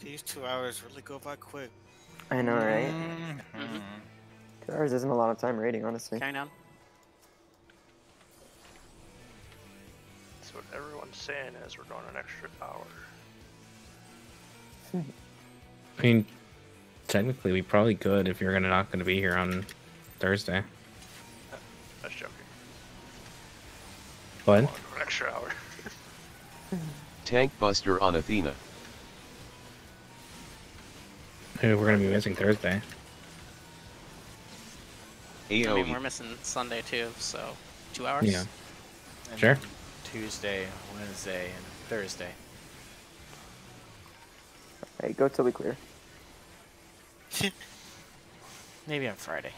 These two hours really go by quick. I know, right? Mm-hmm. Two hours isn't a lot of time raiding, honestly. Carrying down. That's what everyone's saying is we're going an extra hour. I mean, technically, we probably could if you're gonna not gonna be here on Thursday. That's joking. What? Extra hour. Tank Buster on Athena. Maybe we're gonna be missing Thursday. I mean, we're missing Sunday too, so two hours. Yeah. And Sure. Tuesday, Wednesday, and Thursday. Hey, go till we clear. Maybe on Friday.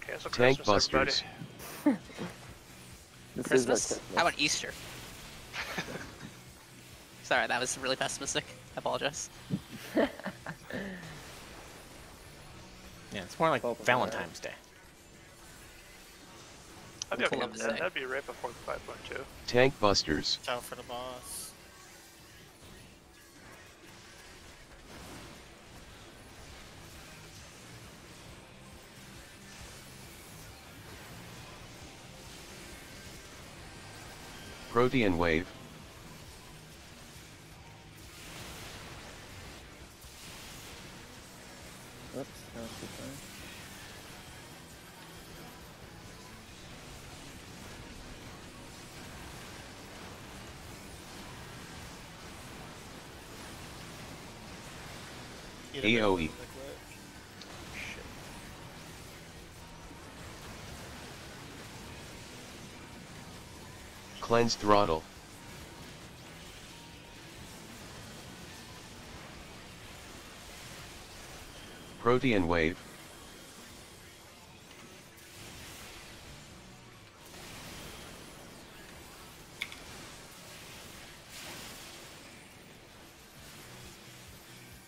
Cancel Tank Christmas, everybody. Busters. Christmas? Christmas. How about Easter? Sorry, that was really pessimistic. I apologize. Yeah, it's more like Both of them are- Valentine's Day. I'd be okay with that. That'd be right before the 5.2. Tank Busters. Ciao for the boss. Protean Wave. Oops, that was too far. Eat a bit of AoE. Cleanse Throttle. Protean Wave.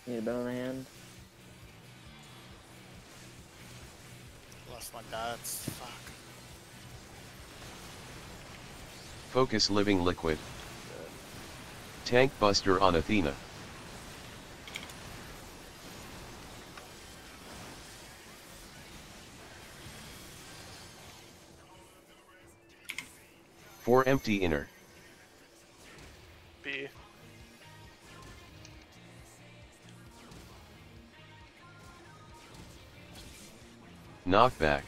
Need a bit on the hand. Lost my dots. Fuck. Focus Living Liquid. Tank Buster on Athena. Four empty inner. B. Knockback.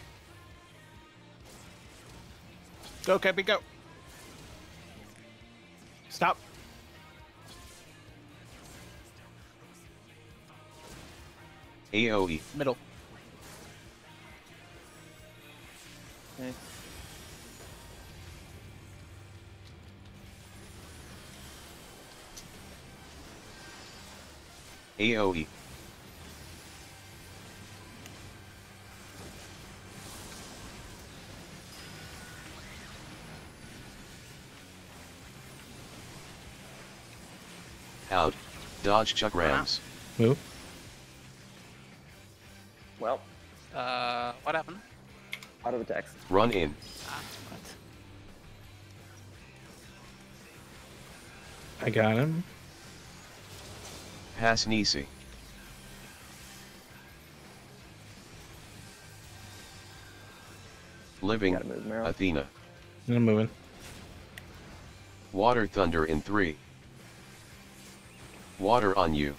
Go, Cappy, go! Stop! AoE. Middle. Okay. AoE. Out. Dodge Chakrams. Move. Well, Uh, what happened? Out auto attacks. Run in. Ah, what? I got him. Pass Nisi. Living. Move, Athena. I'm moving. Water Thunder in 3. Water on you.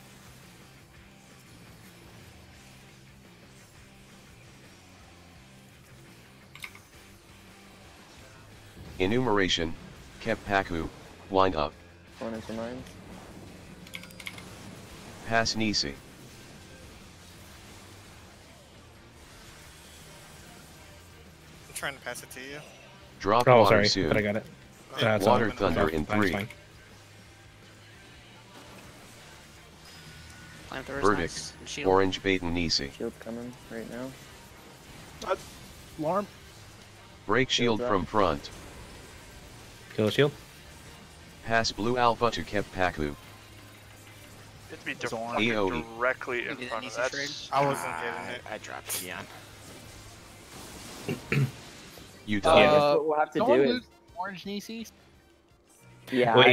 Enumeration. Keppaku. Wind up. One into mines. Pass Nisi. I'm trying to pass it to you. Drop Oh, water sorry, soon. but I got it. Yeah, Uh, Water on. Thunder in three. fine. Flamethrower's Verdict. nice. And shield. Orange Baton Nisi. Shield's coming right now. Alarm. Break shield up. from front. Kill shield. Pass Blue Alpha to Keppaku. It'd be It's di- orange. directly in Maybe front of needs to that. trade. I wasn't getting it. I, I dropped Keon. You Uh, die. that's what we'll have to Don't do lose is, orange Nisi. yeah, Wait,